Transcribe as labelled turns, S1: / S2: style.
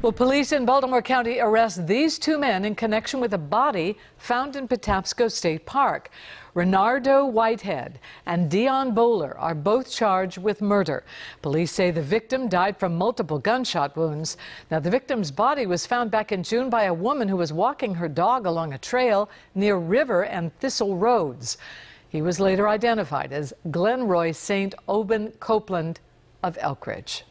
S1: Well, police in Baltimore County arrest these two men in connection with a body found in Patapsco State Park. Renardo Whitehead and Dion Bowler are both charged with murder. Police say the victim died from multiple gunshot wounds. Now, the victim's body was found back in June by a woman who was walking her dog along a trail near River and Thistle Roads. He was later identified as Glenroy St. Aubyn Copeland of Elkridge.